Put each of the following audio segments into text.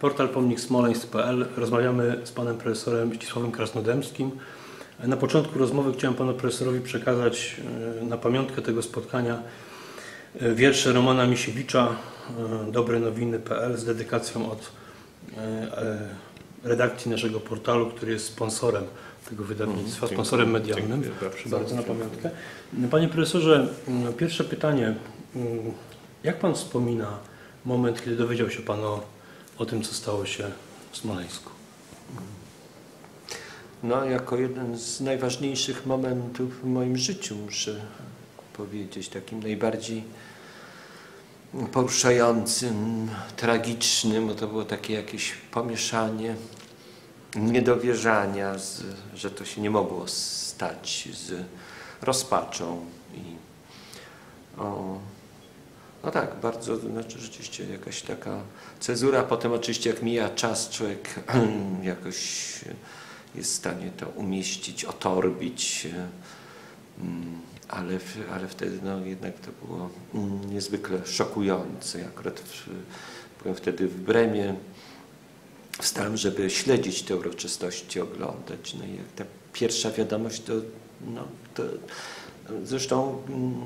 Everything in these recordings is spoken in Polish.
Portal Pomnik Smoleńsk.pl. Rozmawiamy z panem profesorem Ścisławem Krasnodębskim. Na początku rozmowy chciałem panu profesorowi przekazać e, na pamiątkę tego spotkania e, wiersze Romana Misiewicza e, dobrenowiny.pl z dedykacją od redakcji naszego portalu, który jest sponsorem tego wydawnictwa, mm, sponsorem medialnym. Proszę bardzo na pamiątkę. Panie profesorze, pierwsze pytanie. Jak pan wspomina moment, kiedy dowiedział się pan o, o tym, co stało się w Smoleńsku? No, jako jeden z najważniejszych momentów w moim życiu, muszę powiedzieć, takim najbardziej poruszającym, tragicznym, bo to było takie jakieś pomieszanie niedowierzania, z, że to się nie mogło stać z rozpaczą i o, no tak, bardzo, znaczy rzeczywiście jakaś taka cezura. Potem oczywiście jak mija czas, człowiek jakoś jest w stanie to umieścić, otorbić, mm, ale, ale wtedy no, jednak to było mm, niezwykle szokujące. Akurat w, byłem wtedy w Bremie, wstałem, żeby śledzić te uroczystości, oglądać. No i ta pierwsza wiadomość, to, no, to zresztą mm,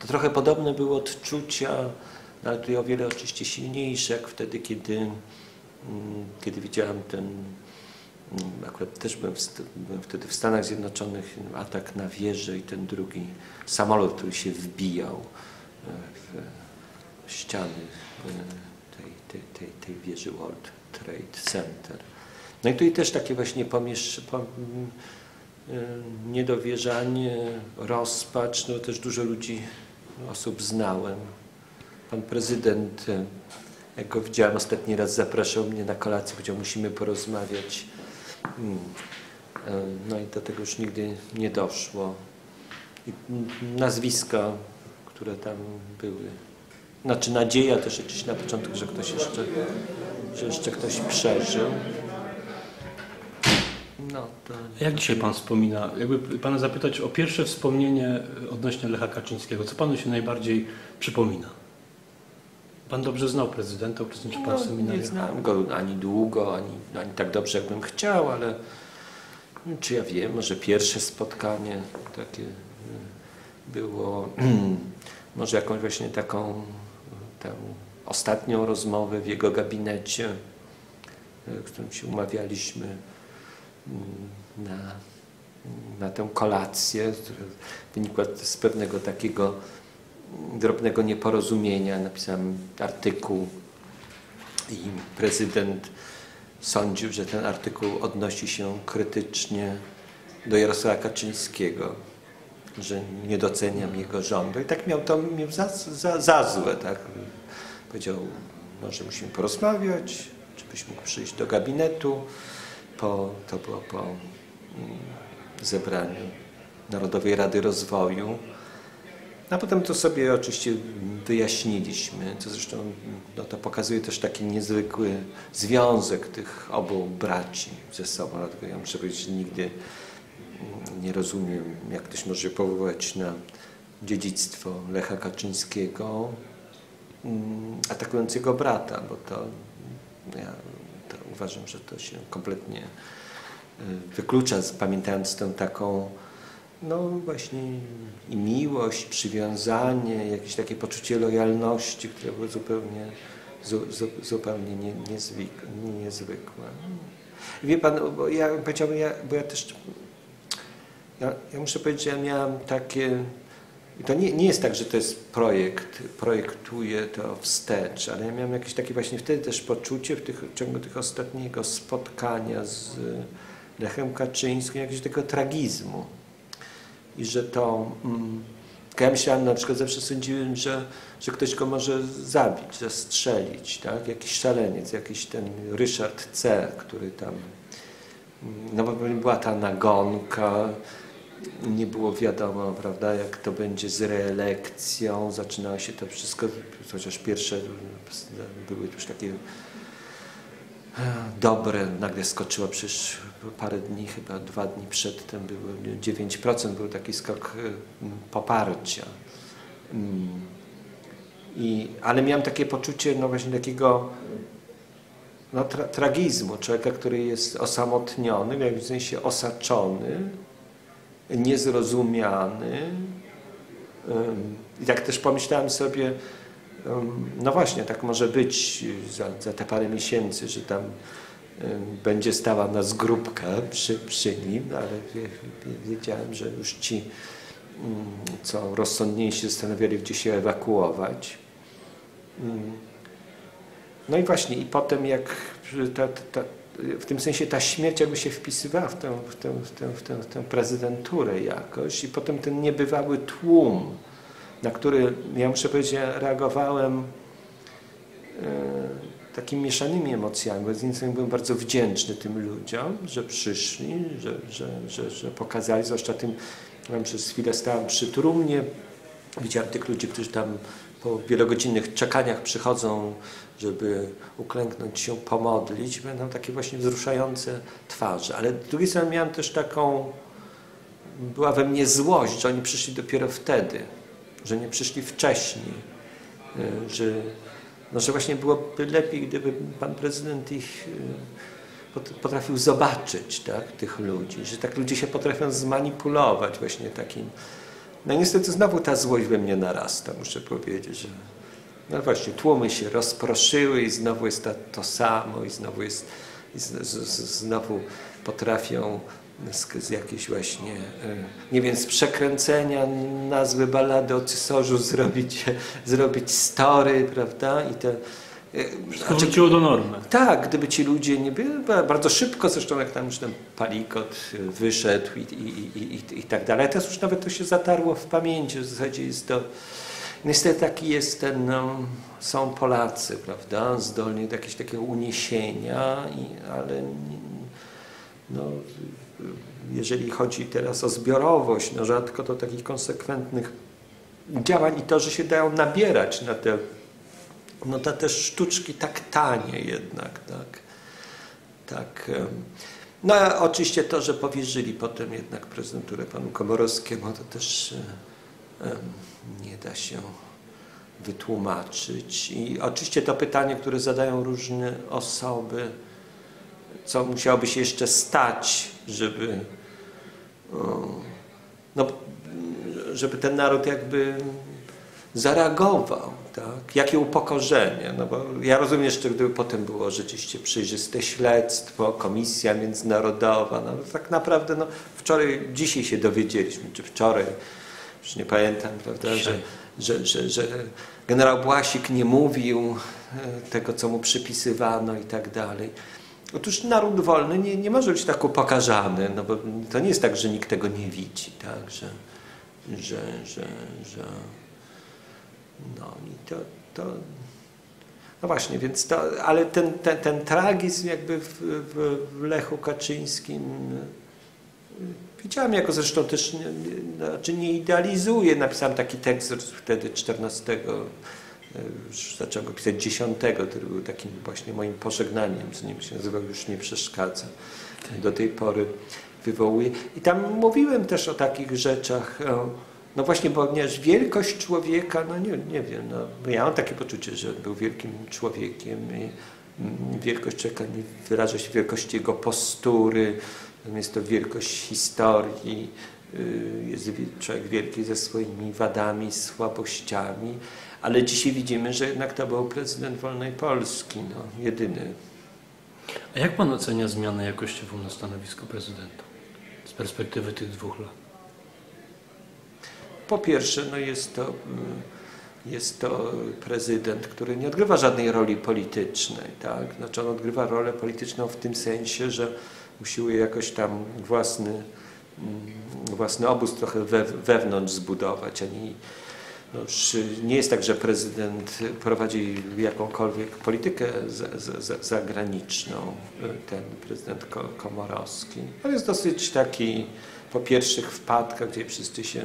to trochę podobne były odczucia, no, ale tutaj o wiele oczywiście silniejsze, jak wtedy, kiedy, kiedy widziałem ten Akurat też byłem, byłem, wtedy w Stanach Zjednoczonych, atak na wieżę i ten drugi samolot, który się wbijał e, w ściany e, tej, tej, tej, tej wieży World Trade Center. No i tutaj też takie właśnie pomiesz, pom, e, niedowierzanie, rozpacz, no też dużo ludzi, osób znałem. Pan prezydent, jak go widziałem ostatni raz, zapraszał mnie na kolację, powiedział, musimy porozmawiać Hmm. E, no i do tego już nigdy nie doszło. I nazwiska, które tam były. Znaczy nadzieja też gdzieś na początku, że ktoś jeszcze, że jeszcze ktoś przeżył. No, to... Jak dzisiaj Pan wspomina? Jakby Pana zapytać o pierwsze wspomnienie odnośnie Lecha Kaczyńskiego. Co Panu się najbardziej przypomina? Pan dobrze znał prezydenta, uczestniczył Pan w seminarium? Nie znałem go ani długo, ani, ani tak dobrze, jakbym chciał, ale czy ja wiem, może pierwsze spotkanie takie y, było, może jakąś właśnie taką tę ostatnią rozmowę w jego gabinecie, w którym się umawialiśmy na, na tę kolację, która wynikła z pewnego takiego drobnego nieporozumienia. Napisałem artykuł i prezydent sądził, że ten artykuł odnosi się krytycznie do Jarosława Kaczyńskiego, że nie doceniam jego rządu. I tak miał to miał za, za, za złe. Tak? Powiedział, może musimy porozmawiać, czy byś mógł przyjść do gabinetu. Po, to było po mm, zebraniu Narodowej Rady Rozwoju. A potem to sobie oczywiście wyjaśniliśmy, co zresztą no, to pokazuje też taki niezwykły związek tych obu braci ze sobą. Dlatego ja muszę powiedzieć, nigdy nie rozumiem, jak ktoś może powołać na dziedzictwo Lecha Kaczyńskiego, mm, atakując jego brata, bo to ja uważam, że to się kompletnie y, wyklucza, pamiętając tę taką no właśnie i miłość, przywiązanie, jakieś takie poczucie lojalności, które było zupełnie, zu, zu, zupełnie nie, niezwykłe. Wie Pan, bo ja powiedziałbym, ja, bo ja też, ja, ja muszę powiedzieć, że ja miałem takie, i to nie, nie jest tak, że to jest projekt, projektuję to wstecz, ale ja miałem jakieś takie właśnie wtedy też poczucie w, tych, w ciągu tych ostatniego spotkania z Lechem Kaczyńskim, jakiegoś tego tragizmu i że to... Mm, ja myślałem na przykład, zawsze sądziłem, że, że ktoś go może zabić, zastrzelić, tak? Jakiś szaleniec, jakiś ten Ryszard C., który tam... Mm, no bo była ta nagonka, nie było wiadomo, prawda, jak to będzie z reelekcją, zaczynało się to wszystko, chociaż pierwsze były już takie dobre, nagle skoczyło przecież parę dni, chyba dwa dni przedtem było 9%, był taki skok y, poparcia. Mm. I, ale miałem takie poczucie no właśnie takiego no, tra tragizmu, człowieka, który jest osamotniony, w jakimś sensie osaczony, niezrozumiany. I tak też pomyślałem sobie, no właśnie, tak może być za, za te parę miesięcy, że tam będzie stała nas grupka przy, przy nim, ale wiedziałem, że już ci, co rozsądniejsi zastanawiali, gdzie się ewakuować. No i właśnie, i potem jak ta, ta, w tym sensie ta śmierć jakby się wpisywała w tę, w, tę, w, tę, w, tę, w tę prezydenturę jakoś i potem ten niebywały tłum, na który, ja muszę powiedzieć, reagowałem e, takimi mieszanymi emocjami, bo z jednej strony byłem bardzo wdzięczny tym ludziom, że przyszli, że, że, że, że pokazali, zwłaszcza tym, ja przez chwilę stałem przy trumnie, widziałem tych ludzi, którzy tam po wielogodzinnych czekaniach przychodzą, żeby uklęknąć się, pomodlić. Będą takie właśnie wzruszające twarze. Ale z drugiej strony miałem też taką, była we mnie złość, że oni przyszli dopiero wtedy, że nie przyszli wcześniej, y, że, no, że właśnie byłoby lepiej, gdyby pan prezydent ich y, potrafił zobaczyć, tak, tych ludzi, że tak ludzie się potrafią zmanipulować właśnie takim no niestety znowu ta złość we mnie narasta, muszę powiedzieć, no właśnie, tłumy się rozproszyły i znowu jest to, samo i znowu jest, i z, z, znowu potrafią z, z jakiejś właśnie, e, nie wiem, z przekręcenia nazwy balady o cesarzu zrobić, zrobić story, prawda? I te, wróciło do normy. Tak, gdyby ci ludzie nie byli, bardzo szybko zresztą jak tam już ten palikot wyszedł i, i, i, i, tak dalej. Teraz już nawet to się zatarło w pamięci, w zasadzie jest to, niestety taki jest ten, no, są Polacy, prawda, zdolni do jakiegoś takiego uniesienia, ale no, jeżeli chodzi teraz o zbiorowość, no rzadko to takich konsekwentnych działań i to, że się dają nabierać na te no to też sztuczki tak tanie jednak, tak. tak no a oczywiście to, że powierzyli potem jednak prezydenturę panu Komorowskiemu, to też nie da się wytłumaczyć. I oczywiście to pytanie, które zadają różne osoby, co musiałoby się jeszcze stać, żeby, no, żeby ten naród jakby zareagował, tak? Jakie upokorzenie, no bo ja rozumiem jeszcze, gdyby potem było rzeczywiście przejrzyste śledztwo, komisja międzynarodowa, no tak naprawdę, no wczoraj, dzisiaj się dowiedzieliśmy, czy wczoraj, już nie pamiętam, prawda, że, że, że, że generał Błasik nie mówił e, tego, co mu przypisywano i tak dalej. Otóż naród wolny nie, nie może być tak upokarzany, no bo to nie jest tak, że nikt tego nie widzi, tak, że, że, że, że no i to, to no właśnie, więc to, ale ten, ten, ten tragizm jakby w, w, w Lechu Kaczyńskim widziałem jako zresztą też, nie, znaczy nie idealizuję, napisałem taki tekst wtedy 14, y, już zacząłem go pisać 10, który był takim właśnie moim pożegnaniem, z nim się nazywał Już nie przeszkadza. Do tej pory wywołuje. I tam mówiłem też o takich rzeczach, o, no właśnie, ponieważ wielkość człowieka, no nie, nie wiem, no, ja mam takie poczucie, że był wielkim człowiekiem i mm, wielkość człowieka nie wyraża się wielkości jego postury, jest to wielkość historii, y, jest człowiek wielki ze swoimi wadami, słabościami, ale dzisiaj widzimy, że jednak to był prezydent wolnej Polski, no, jedyny. A jak pan ocenia zmianę jakościową na stanowisku prezydenta z perspektywy tych dwóch lat? Po pierwsze, no jest to, mm, jest to prezydent, który nie odgrywa żadnej roli politycznej. Tak? Znaczy on odgrywa rolę polityczną w tym sensie, że usiłuje jakoś tam własny, mm, własny obóz trochę we, wewnątrz zbudować. Ani, no nie jest tak, że prezydent prowadzi jakąkolwiek politykę zagraniczną, ten prezydent Komorowski. On jest dosyć taki po pierwszych wpadkach, gdzie wszyscy się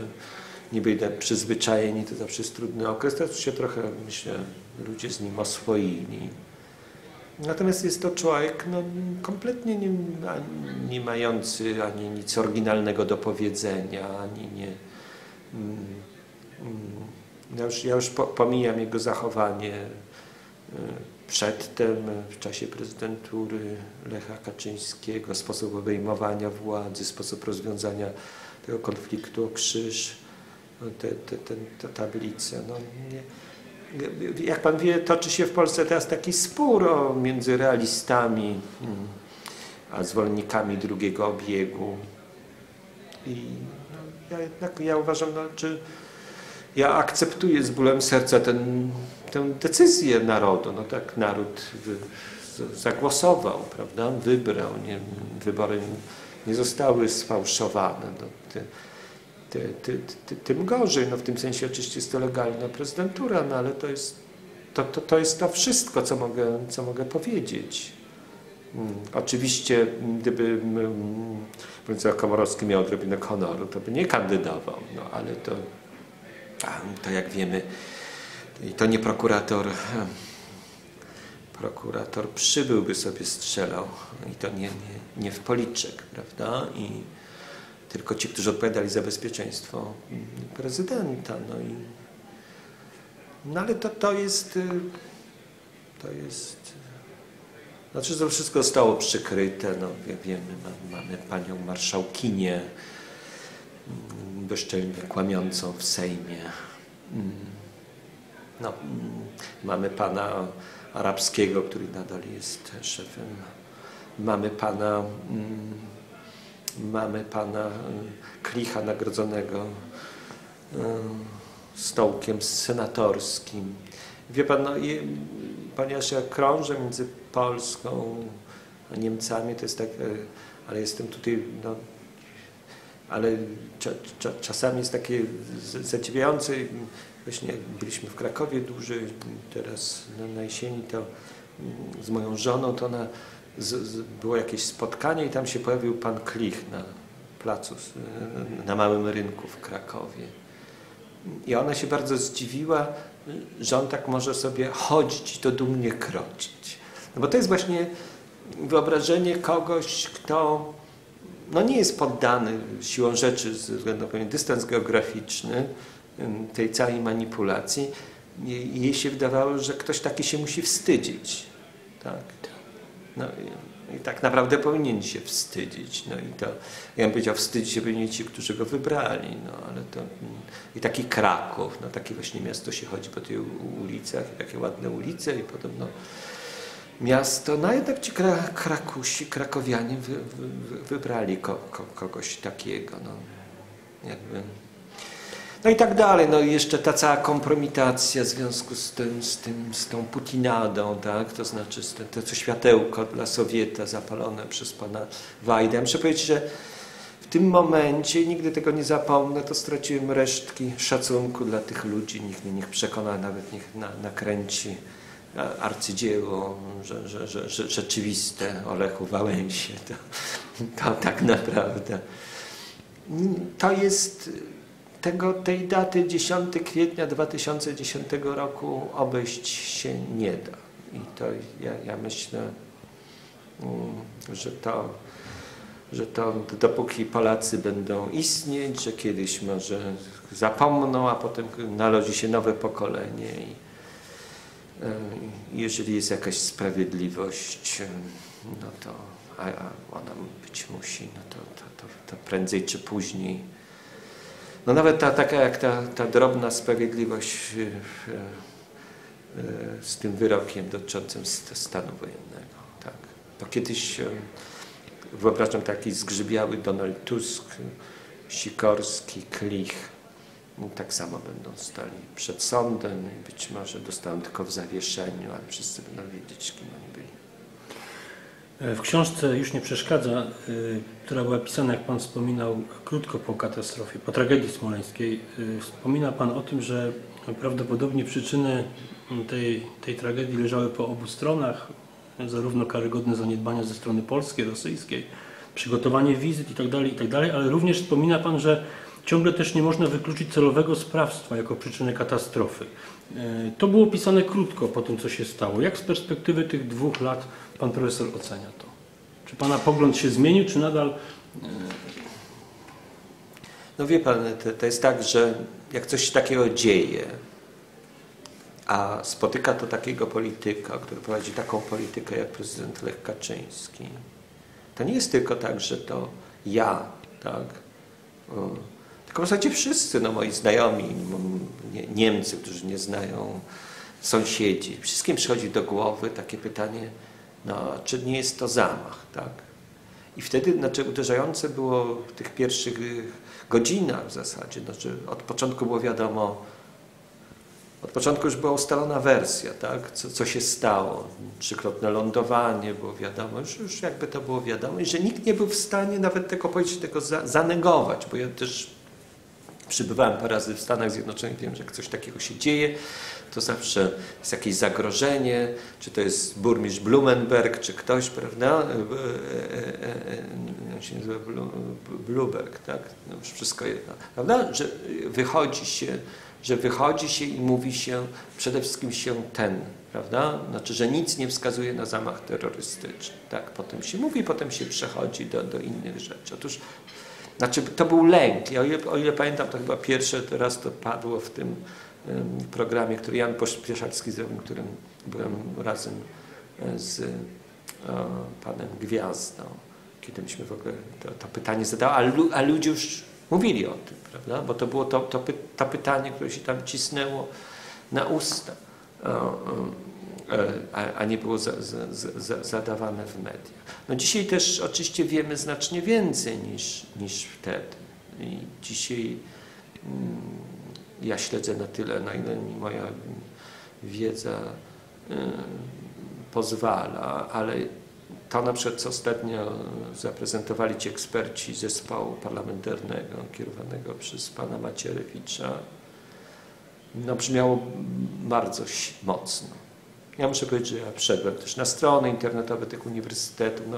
niby jednak przyzwyczajeni, to zawsze jest trudny okres. Teraz się trochę, myślę, ludzie z nim oswoili. Natomiast jest to człowiek no, kompletnie nie, nie mający ani nic oryginalnego do powiedzenia, ani nie. Mm, mm, ja już, ja już pomijam jego zachowanie y, przedtem w czasie prezydentury Lecha Kaczyńskiego, sposób obejmowania władzy, sposób rozwiązania tego konfliktu o krzyż, te, te, te, te tablice. No, nie, jak pan wie, toczy się w Polsce teraz taki spór o, między realistami mm, a zwolennikami drugiego obiegu. I no, ja jednak ja uważam, no, czy ja akceptuję z bólem serca ten, tę decyzję narodu. No tak naród wy, zagłosował, prawda? Wybrał. Nie, wybory nie zostały sfałszowane. No, te, te, te, te, tym gorzej. No, w tym sensie oczywiście jest to legalna prezydentura, no, ale to jest to, to, to jest to wszystko, co mogę, co mogę powiedzieć. Hmm. Oczywiście, gdyby hmm, Komorowski miał odrobinę honoru, to by nie kandydował, no, ale to to jak wiemy, to nie prokurator, prokurator przybyłby sobie strzelał i to nie, nie, nie w policzek, prawda? I tylko ci, którzy odpowiadali za bezpieczeństwo prezydenta. No, i, no ale to, to jest, to jest, znaczy to wszystko zostało przykryte, no wiemy, mamy panią marszałkinię, bezczelnie kłamiącą w Sejmie. Mm. No, mm, mamy pana arabskiego, który nadal jest szefem. Mamy pana, mm, mamy pana Klicha nagrodzonego stołkiem senatorskim. Wie pan, no, ponieważ ja krążę między Polską a Niemcami, to jest tak, e, ale jestem tutaj no, ale cza, cza, czasami jest takie zadziwiające. Właśnie jak byliśmy w Krakowie dłużej, teraz na, na jesieni, to mm, z moją żoną to na, z, z, było jakieś spotkanie i tam się pojawił pan Klich na placu, na małym rynku w Krakowie. I ona się bardzo zdziwiła, że on tak może sobie chodzić i to dumnie kroczyć. No bo to jest właśnie wyobrażenie kogoś, kto no nie jest poddany siłą rzeczy ze względu na pewien dystans geograficzny tej całej manipulacji. Jej się wydawało, że ktoś taki się musi wstydzić. Tak? No, i, i tak naprawdę powinien się wstydzić. No i to, ja bym powiedział, wstydzić się powinni ci, którzy go wybrali. No, ale to, I taki Kraków, no takie właśnie miasto się chodzi po tych ulicach, takie ładne ulice i potem no, miasto, no jednak ci Krakusi, krakowianie wy, wy, wybrali ko, ko, kogoś takiego. No, jakby. No i tak dalej. No i jeszcze ta cała kompromitacja w związku z tym, z, tym, z tą Putinadą, tak? to znaczy to, co światełko dla Sowieta zapalone przez pana Wajda. Muszę powiedzieć, że w tym momencie, nigdy tego nie zapomnę, to straciłem resztki szacunku dla tych ludzi. Nikt mnie niech przekona, nawet niech na, nakręci arcydzieło że, że, że, że, rzeczywiste o Lechu Wałęsie. To, to tak naprawdę. To jest tego, tej daty 10 kwietnia 2010 roku obejść się nie da. I to ja, ja myślę, mm, że to, że to dopóki Polacy będą istnieć, że kiedyś może zapomną, a potem narodzi się nowe pokolenie i E, jeżeli jest jakaś sprawiedliwość, e, no to a, ona być musi, no to, to, to, to prędzej czy później. No nawet ta, taka jak ta, ta drobna sprawiedliwość e, z tym wyrokiem dotyczącym stanu wojennego. Tak. To kiedyś wyobrażam taki zgrzybiały Donald Tusk, Sikorski, Klich, no, tak samo będą stali przed sądem i być może dostaną tylko w zawieszeniu, ale wszyscy będą wiedzieć, kim oni. E, w książce Już nie przeszkadza, y, która była pisana, jak Pan wspominał, krótko po katastrofie, po tragedii smoleńskiej, y, wspomina Pan o tym, że prawdopodobnie przyczyny tej, tej tragedii leżały po obu stronach, zarówno karygodne zaniedbania ze strony polskiej, rosyjskiej, przygotowanie wizyt itd., tak itd., tak ale również wspomina Pan, że Ciągle też nie można wykluczyć celowego sprawstwa jako przyczyny katastrofy. E, to było pisane krótko po tym, co się stało. Jak z perspektywy tych dwóch lat pan profesor ocenia to? Czy pana pogląd się zmienił, czy nadal... No wie pan, to, to jest tak, że jak coś takiego dzieje, a spotyka to takiego polityka, który prowadzi taką politykę jak prezydent Lech Kaczyński, to nie jest tylko tak, że to ja, tak? Tylko w zasadzie wszyscy, no moi znajomi, Niemcy, którzy nie znają, sąsiedzi, wszystkim przychodzi do głowy takie pytanie, no, czy nie jest to zamach, tak? I wtedy znaczy, uderzające było w tych pierwszych godzinach w zasadzie, znaczy, od początku było wiadomo, od początku już była ustalona wersja, tak? co, co się stało. Trzykrotne lądowanie było wiadomo, już, już jakby to było wiadomo i że nikt nie był w stanie nawet tego powiedzieć, tego za, zanegować, bo ja też przybywałem parę razy w Stanach Zjednoczonych, wiem, że jak coś takiego się dzieje, to zawsze jest jakieś zagrożenie, czy to jest burmistrz Blumenberg, czy ktoś, prawda? Jak się nazywa Bluberg, tak? No już wszystko jedno, prawda? Że wychodzi się że wychodzi się i mówi się przede wszystkim się ten, prawda? Znaczy, że nic nie wskazuje na zamach terrorystyczny. Tak, potem się mówi, potem się przechodzi do, do innych rzeczy. Otóż, znaczy, to był lęk. Ja, o, ile, pamiętam, to chyba pierwsze teraz to padło w tym programie, który Jan Pieszalski zrobił, którym byłem razem e, z o, panem Gwiazdą, kiedy myśmy w ogóle to, to pytanie zadały, a, lu, a ludzie już mówili o tym, prawda? Bo to było to, to, to pytanie, które się tam cisnęło na usta, a, a nie było za, za, za, zadawane w mediach. No dzisiaj też oczywiście wiemy znacznie więcej niż, niż wtedy. I dzisiaj mm, ja śledzę na tyle, na ile mi moja wiedza y, pozwala, ale to na przykład, co ostatnio zaprezentowali ci eksperci zespołu parlamentarnego kierowanego przez pana Macierewicza, no, brzmiało bardzo mocno. Ja muszę powiedzieć, że ja wszedłem też na strony internetowe tych uniwersytetów. No,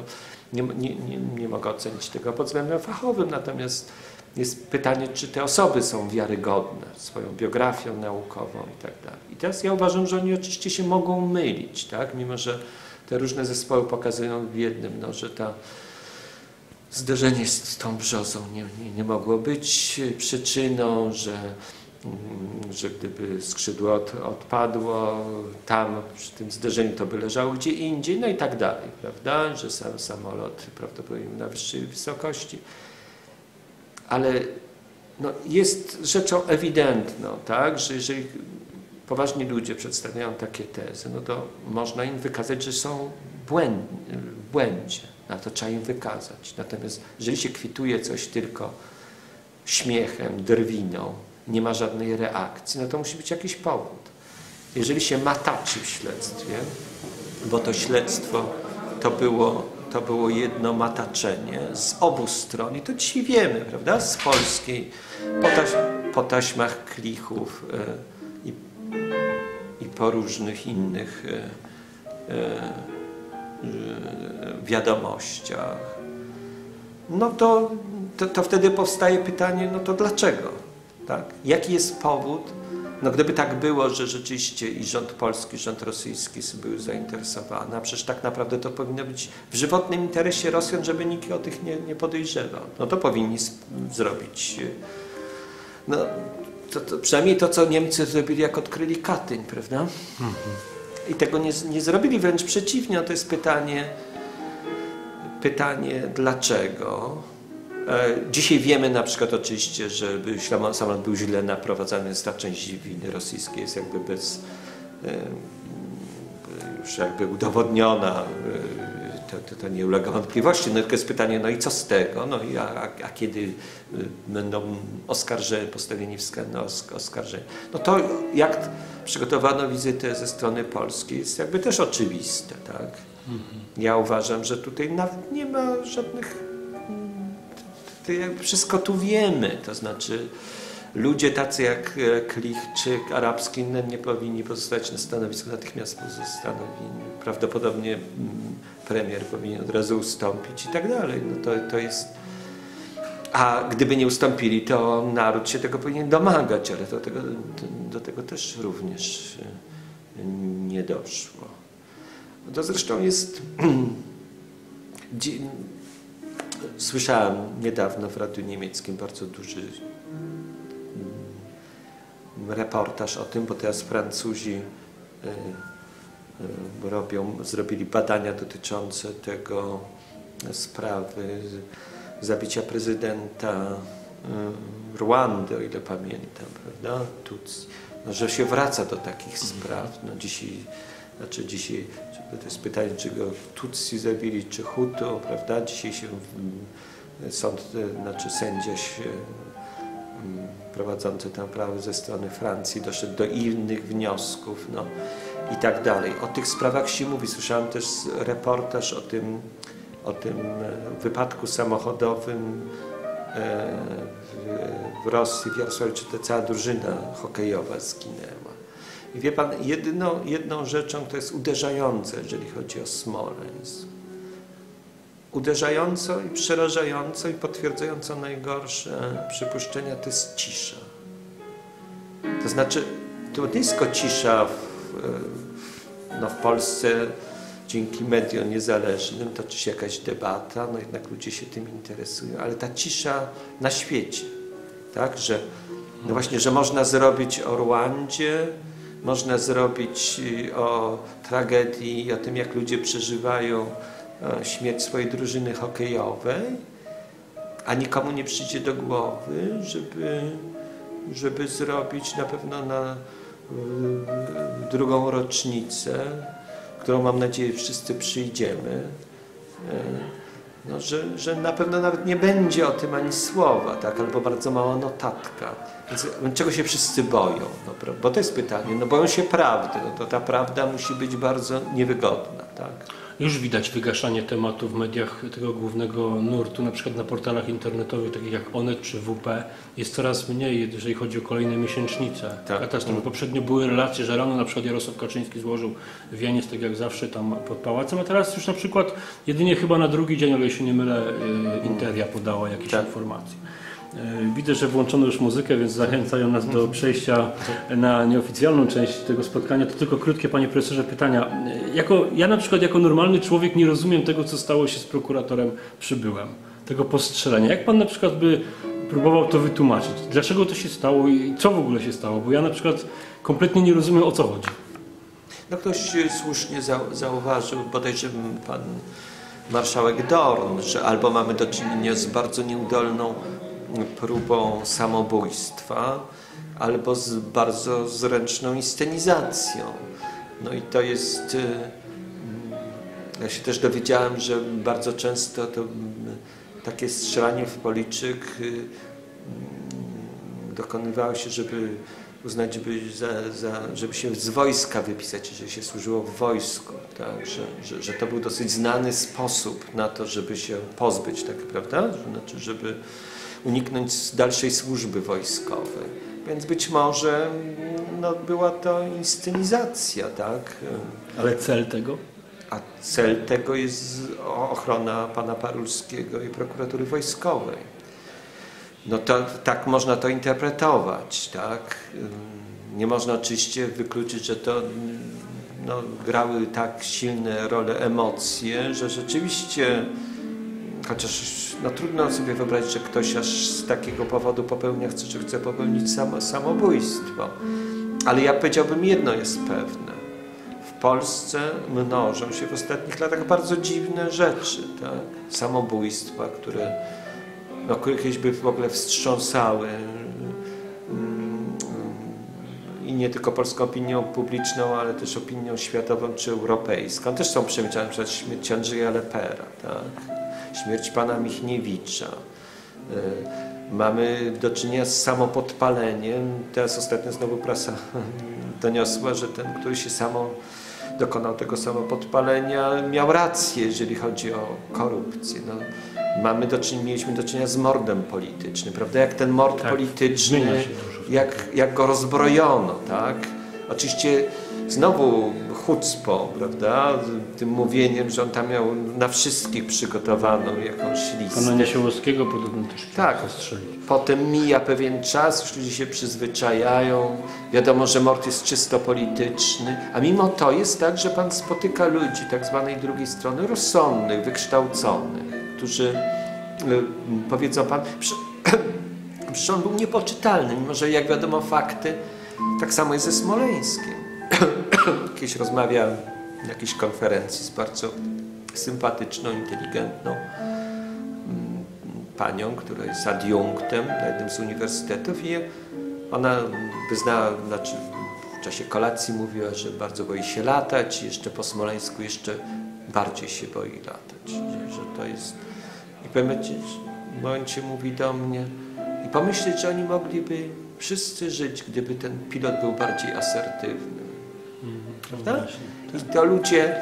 nie, nie, nie, nie mogę ocenić tego pod względem fachowym, natomiast jest pytanie, czy te osoby są wiarygodne swoją biografią naukową i tak dalej. I teraz ja uważam, że oni oczywiście się mogą mylić, tak? mimo że te różne zespoły pokazują w jednym, no, że ta zderzenie z tą brzozą nie, nie, nie mogło być przyczyną, że, że gdyby skrzydło od, odpadło tam przy tym zderzeniu, to by leżało gdzie indziej, no i tak dalej, prawda, że sam samolot prawdopodobnie na wyższej wysokości. Ale no, jest rzeczą ewidentną, tak, że jeżeli poważni ludzie przedstawiają takie tezy, no to można im wykazać, że są w błędzie. Na to trzeba im wykazać. Natomiast jeżeli się kwituje coś tylko śmiechem, drwiną, nie ma żadnej reakcji, no to musi być jakiś powód. Jeżeli się mataczy w śledztwie, bo to śledztwo to było, to było jedno mataczenie z obu stron i to dzisiaj wiemy, prawda, z polskiej, po, taś, po taśmach klichów, yy, i po różnych innych e, e, wiadomościach, no to, to, to, wtedy powstaje pytanie, no to dlaczego? Tak? Jaki jest powód? No gdyby tak było, że rzeczywiście i rząd polski, i rząd rosyjski były zainteresowane, a przecież tak naprawdę to powinno być w żywotnym interesie Rosjan, żeby nikt o tych nie, nie podejrzewał. No to powinni zrobić. No, to, to, przynajmniej to, co Niemcy zrobili, jak odkryli Katyń, prawda? Mhm. I tego nie, nie zrobili, wręcz przeciwnie. To jest pytanie, pytanie dlaczego. E, dzisiaj wiemy na przykład oczywiście, że samolot był źle naprowadzany, więc ta część winy rosyjskiej jest jakby bez, e, już jakby udowodniona e, to, to, to, nie ulega wątpliwości. No tylko jest pytanie, no i co z tego? No i a, a, kiedy będą oskarżeni, postawieni w skarze, oskarżeni? No to jak przygotowano wizytę ze strony polskiej jest jakby też oczywiste, tak? Mhm. Ja uważam, że tutaj nawet nie ma żadnych... Wszystko tu wiemy, to znaczy ludzie tacy jak Klich czy Arabski nie powinni pozostać na stanowisku, natychmiast pozostanowieni. Prawdopodobnie mm, premier powinien od razu ustąpić i tak dalej. No to, to jest... A gdyby nie ustąpili, to naród się tego powinien domagać, ale do tego, do tego też również e, nie doszło. To zresztą jest... Słyszałem niedawno w radiu niemieckim bardzo duży reportaż o tym, bo teraz Francuzi y, robią, zrobili badania dotyczące tego sprawy zabicia prezydenta y, Rwandy, o ile pamiętam, prawda? Tutsi. No, że się wraca do takich spraw. No, dzisiaj, znaczy dzisiaj, to jest pytanie, czy go Tutsi zabili, czy Hutu, prawda? Dzisiaj się mm, sąd, y, znaczy sędzia się mm, prowadzący tę sprawę ze strony Francji doszedł do innych wniosków, no i tak dalej. O tych sprawach się mówi. Słyszałem też reportaż o tym, o tym e, wypadku samochodowym e, w, Rosji, w Jarosławie, czy to cała drużyna hokejowa zginęła. I wie pan, jedno, jedną rzeczą to jest uderzające, jeżeli chodzi o Smoleńsk. Uderzająco i przerażająco i potwierdzająco najgorsze przypuszczenia to jest cisza. To znaczy, to nie jest cisza w, no w Polsce dzięki mediom niezależnym toczy się jakaś debata, no jednak ludzie się tym interesują, ale ta cisza na świecie, tak, że no właśnie, że można zrobić o Rwandzie, można zrobić y, o tragedii, o tym, jak ludzie przeżywają e, śmierć swojej drużyny hokejowej, a nikomu nie przyjdzie do głowy, żeby, żeby zrobić na pewno na drugą rocznicę którą mam nadzieję wszyscy przyjdziemy, e, no, że, że na pewno nawet nie będzie o tym ani słowa, tak? albo bardzo mała notatka. Czego się wszyscy boją? No, bo to jest pytanie. No boją się prawdy. No, to ta prawda musi być bardzo niewygodna. Tak? Już widać wygaszanie tematu w mediach tego głównego nurtu, na przykład na portalach internetowych takich jak Onet czy WP jest coraz mniej, jeżeli chodzi o kolejne miesięcznice. Tak. Też tam poprzednio były relacje, że rano na przykład Jarosław Kaczyński złożył wieniec tak jak zawsze tam pod pałacem, a teraz już na przykład jedynie chyba na drugi dzień, ile się nie mylę, y, Interia podała jakieś Tak. informacje. E, Widzę, że włączono już muzykę, więc zachęcają nas do przejścia na nieoficjalną część tego spotkania. To tylko krótkie, panie profesorze, pytania. E, Jako, ja na przykład jako normalny człowiek nie rozumiem tego, co stało się z prokuratorem Przybyłem, tego postrzelenia. Jak pan na przykład by próbował to wytłumaczyć? Dlaczego to się stało i co w ogóle się stało? Bo ja na przykład kompletnie nie rozumiem, o co chodzi. No ktoś słusznie zau- zauważył, bodajże pan marszałek Dorn, że albo mamy do czynienia z bardzo nieudolną próbą samobójstwa, albo z bardzo zręczną inscenizacją. No i to jest... e, mm, Ja się też dowiedziałem, że bardzo często to mm, takie strzelanie w policzyk y, mm, dokonywało się, żeby uznać, żeby, za, za, żeby się z wojska wypisać, że się służyło w wojsku, tak? że, że, że to był dosyć znany sposób na to, żeby się pozbyć, tak prawda? Znaczy, żeby uniknąć dalszej służby wojskowej. Więc być może no, była to inscenizacja, tak? Ale cel tego? A cel tego jest ochrona pana Parulskiego i prokuratury wojskowej. No to tak można to interpretować, tak? Nie można oczywiście wykluczyć, że to no, grały tak silne role emocje, że rzeczywiście, chociaż no, trudno sobie wyobrazić, że ktoś aż z takiego powodu popełnia, chce, że chce popełnić samo, samobójstwo. Ale ja powiedziałbym, jedno jest pewne. W Polsce mnożą się w ostatnich latach bardzo dziwne rzeczy, tak? Samobójstwa, które no, kiedyś by w ogóle wstrząsały mm, i nie tylko polską opinią publiczną, ale też opinią światową czy europejską. Też są przemyślane przez śmierć Andrzeja Lepera, tak? Śmierć pana Michniewicza. Y, Mamy do czynienia z samopodpaleniem. Teraz ostatnio znowu prasa doniosła, że ten, który się samo dokonał tego samopodpalenia, miał rację, jeżeli chodzi o korupcję. No, mamy do czynienia, mieliśmy do czynienia z mordem politycznym, prawda? Jak ten mord Tak, polityczny, jak, jak go rozbrojono, tak? Oczywiście znowu chucpo, prawda? Tym mówieniem, że on tam miał na wszystkich przygotowaną jakąś listę. Pana Niesiołowskiego podobno też Tak. postrzelić. Potem mija pewien czas, już ludzie się przyzwyczajają. Wiadomo, że mord jest czysto polityczny, a mimo to jest tak, że pan spotyka ludzi tak zwanej drugiej strony, rozsądnych, wykształconych, którzy y, powiedzą pan, "Prze- przecież on był niepoczytalny, mimo że jak wiadomo fakty, tak samo jest ze Smoleńskiem. kiedyś rozmawiałem na jakiejś konferencji z bardzo sympatyczną, inteligentną mm, panią, która jest adiunktem na jednym z uniwersytetów i ona wyznała, znaczy w czasie kolacji mówiła, że bardzo boi się latać, jeszcze po Smoleńsku jeszcze bardziej się boi latać, że, to jest... I pewnie w momencie mówi do mnie i pomyśleć, że oni mogliby wszyscy żyć, gdyby ten pilot był bardziej asertywny. Prawda? I to ludzie...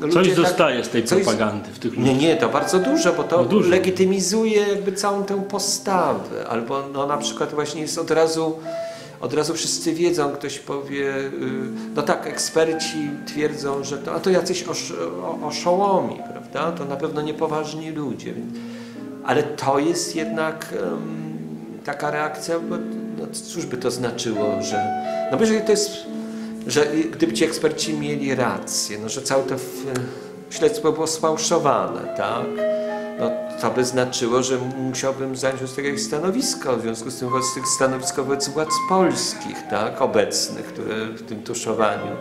Coś ludzie tak- zostaje z tej coś- propagandy w tych nie, ludziach. nie, to bardzo dużo, bo to No dużo. legitymizuje jakby całą tę postawę. Albo no na przykład właśnie jest od razu, od razu wszyscy wiedzą, ktoś powie, y, no tak, eksperci twierdzą, że to, a to jacyś osz, o, oszołomi, prawda? To na pewno niepoważni ludzie. Więc- Ale to jest jednak taka reakcja, bo no cóż by to znaczyło, że, no bo jeżeli to jest że gdyby ci eksperci mieli rację, no, że całe to śledztwo było sfałszowane, tak? No, to by znaczyło, że musiałbym zająć z tego jakieś stanowisko, w związku z tym wobec tych stanowisko wobec władz polskich, tak? Obecnych, które w tym tuszowaniu.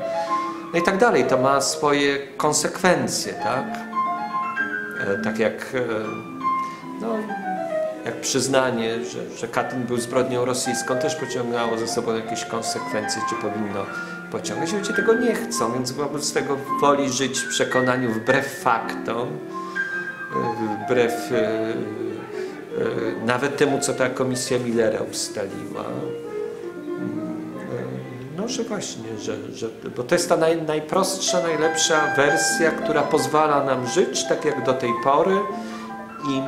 No i tak dalej. To ma swoje konsekwencje, tak? E, tak jak, e, no, jak przyznanie, że, że Katyn był zbrodnią rosyjską, też pociągało ze sobą jakieś konsekwencje, czy powinno pociągać. Ludzie tego nie chcą, więc wobec tego woli żyć w przekonaniu wbrew faktom, wbrew y, y, nawet temu, co ta komisja Millera ustaliła. Mm, y, No, że właśnie, że, że, bo to jest ta naj, najprostsza, najlepsza wersja, która pozwala nam żyć tak jak do tej pory i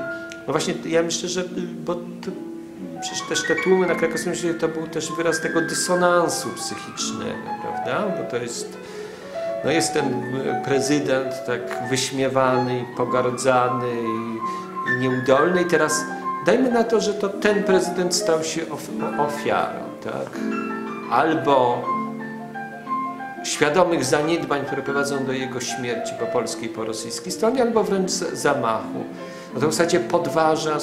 no właśnie ja myślę, że bo przecież też te tłumy na krakowskim to był też wyraz tego dysonansu psychicznego, prawda? Bo to jest, no jest ten prezydent tak wyśmiewany pogardzany i, nieudolny i teraz dajmy na to, że to ten prezydent stał się of, ofiarą, tak? Albo świadomych zaniedbań, które prowadzą do jego śmierci po polskiej, po rosyjskiej stronie, albo wręcz zamachu. No to w zasadzie podważa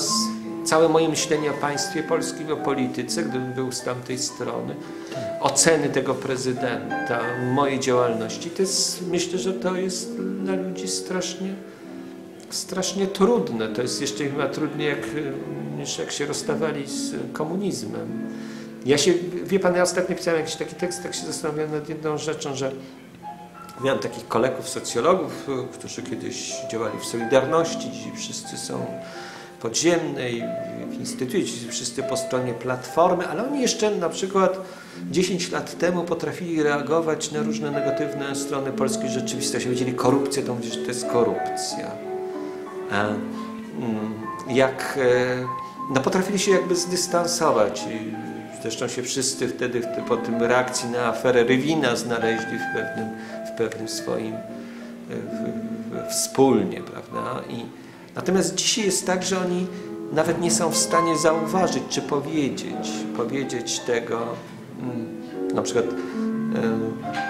całe moje myślenie o państwie polskim, o polityce, gdybym był z tamtej strony, oceny tego prezydenta, mojej działalności. To jest, myślę, że to jest dla ludzi strasznie, strasznie trudne. To jest jeszcze chyba trudniej, jak, niż jak się rozstawali z komunizmem. Ja się, wie pan, ja ostatnio pisałem jakiś taki tekst, tak się zastanawiałem nad jedną rzeczą, że miałem takich kolegów socjologów, którzy kiedyś działali w Solidarności, dzisiaj wszyscy są podziemnej, w instytucie, ci wszyscy po stronie Platformy, ale oni jeszcze na przykład 10 lat temu potrafili reagować na różne negatywne strony polskiej rzeczywistości. Wiedzieli korupcję, to mówili, że to jest korupcja. A, mm, jak, e, no potrafili się jakby zdystansować. Zresztą się wszyscy wtedy po tym reakcji na aferę Rywina znaleźli w pewnym, w pewnym swoim e, w, w, wspólnie, prawda? I, natomiast dzisiaj jest tak, że oni nawet nie są w stanie zauważyć czy powiedzieć, powiedzieć tego, mm, na przykład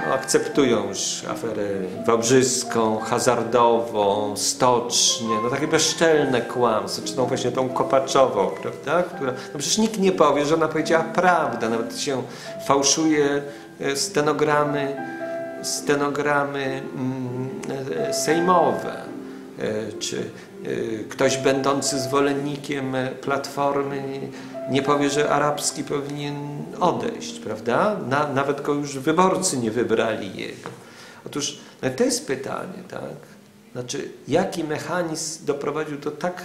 no, akceptują już aferę wałbrzyską, hazardową, stocznię, no takie bezczelne kłamstwo, czy tą właśnie tą Kopaczową, prawda, która, no przecież nikt nie powie, że ona powiedziała prawdę, nawet się fałszuje e, stenogramy, stenogramy mm, e, sejmowe, E, czy ktoś będący zwolennikiem Platformy nie powie, że arabski powinien odejść, prawda? Na, nawet go już wyborcy nie wybrali jego. Otóż no to jest pytanie, tak? Znaczy, jaki mechanizm doprowadził do tak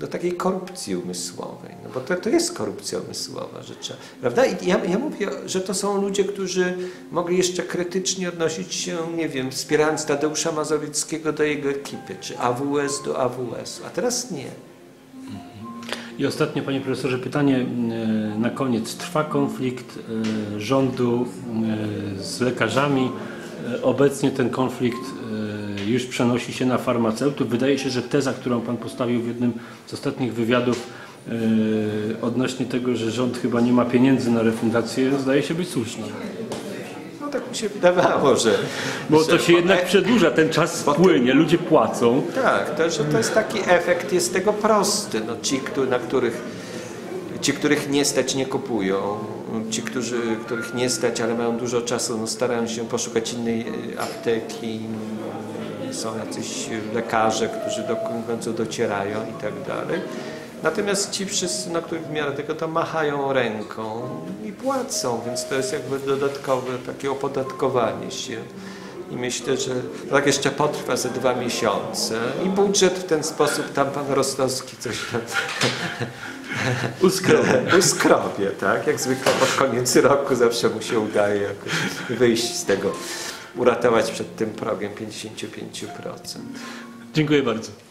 do takiej korupcji umysłowej. No bo to, to jest korupcja umysłowa, że trzeba, prawda? I ja, ja mówię, że to są ludzie, którzy mogli jeszcze krytycznie odnosić się, nie wiem, wspierając Tadeusza Mazowieckiego do jego ekipy, czy AWS do AWS, a teraz nie. I ostatnie, panie profesorze, pytanie e, na koniec. Trwa konflikt e, rządu e, z lekarzami. Obecnie ten konflikt już przenosi się na farmaceutów. Wydaje się, że teza, którą pan postawił w jednym z ostatnich wywiadów e, odnośnie tego, że rząd chyba nie ma pieniędzy na refundację, zdaje się być słuszna. No tak mi się wydawało, że... Bo to się jednak przedłuża, ten czas płynie, ludzie płacą. Tak, to, że to jest taki efekt, jest tego prosty. No, ci, na których, ci, których nie stać, nie kupują. ci, którzy, których nie stać, ale mają dużo czasu, no starają się poszukać innej e, apteki. Są jacyś lekarze, którzy do w końcu docierają i tak dalej. Natomiast ci wszyscy, na których w miarę tego, to machają ręką i płacą, więc to jest jakby dodatkowe takie opodatkowanie się. I myślę, że tak jeszcze potrwa ze dwa miesiące i budżet w ten sposób, tam pan Rostowski coś tam Uskromnie. uskrobie, tak? Jak zwykle pod koniec roku zawsze mu się udaje jakoś wyjść z tego, uratować przed tym progiem 55%. Dziękuję bardzo.